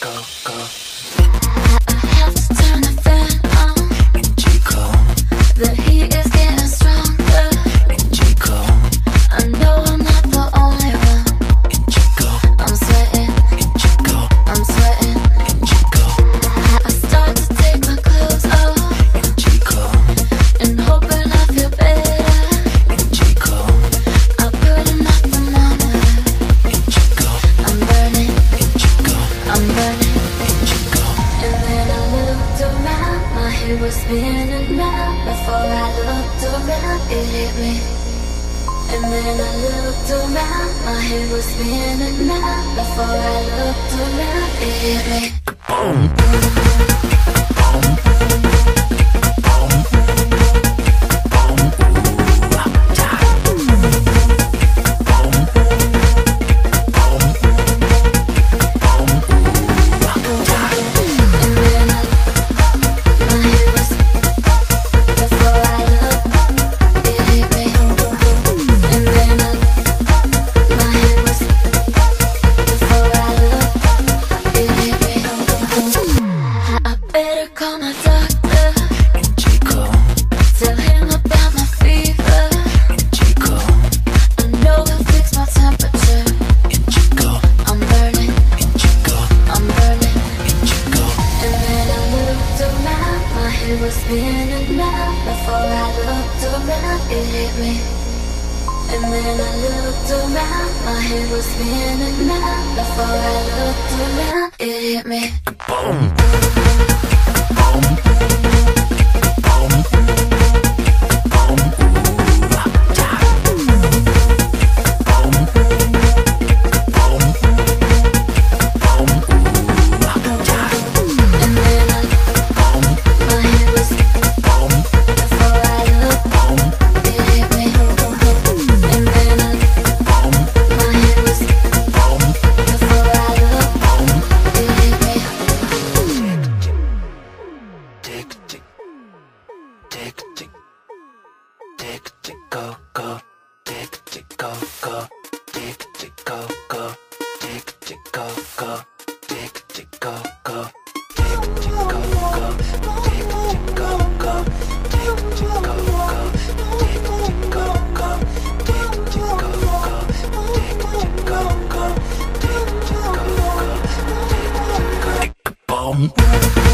Go, go. head was spinning now Before I looked around, it hit me. And then I looked around My head was spinning now. Before I looked around, it hit me. Head was spinning now. Before I looked around, it hit me. And then I looked around, my head was spinning now. Before I looked around, it hit me. And tick tick tick tick go go tick tick go go tick tick go go tick tick go go tick tick go go tick tick go go tick tick go go tick tick go go tick tick go go tick tick go go tick tick go go tick tick go go tick tick go go tick bomb